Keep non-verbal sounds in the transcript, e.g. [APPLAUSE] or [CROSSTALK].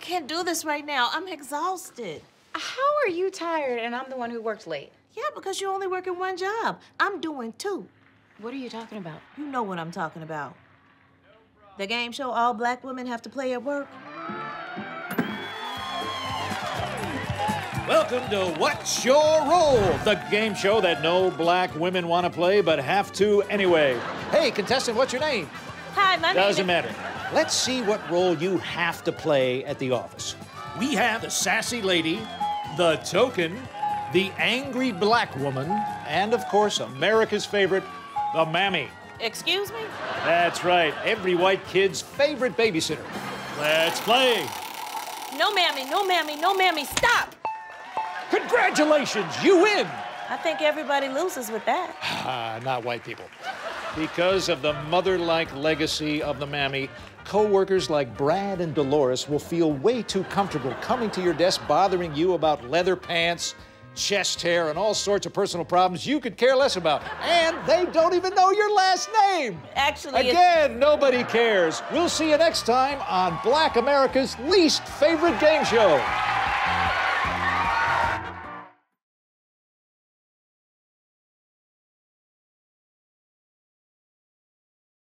can't do this right now. I'm exhausted. How are you tired and I'm the one who worked late? Yeah, because you're only working one job. I'm doing two. What are you talking about? You know what I'm talking about. The game show all black women have to play at work. Welcome to What's Your Role, the game show that no black women want to play but have to anyway. Hey, contestant, what's your name? Hi, my name Doesn't matter. Let's see what role you have to play at the office. We have the sassy lady, the token, the angry black woman, and of course, America's favorite, the mammy. Excuse me? That's right, every white kid's favorite babysitter. Let's play. No, mammy, no, mammy, no, mammy, stop! Congratulations, you win. I think everybody loses with that. [SIGHS] Ah, not white people. Because of the mother-like legacy of the mammy, co-workers like Brad and Dolores will feel way too comfortable coming to your desk bothering you about leather pants, chest hair, and all sorts of personal problems you could care less about. And they don't even know your last name. Actually, it's- Again, nobody cares. We'll see you next time on Black America's least favorite game show.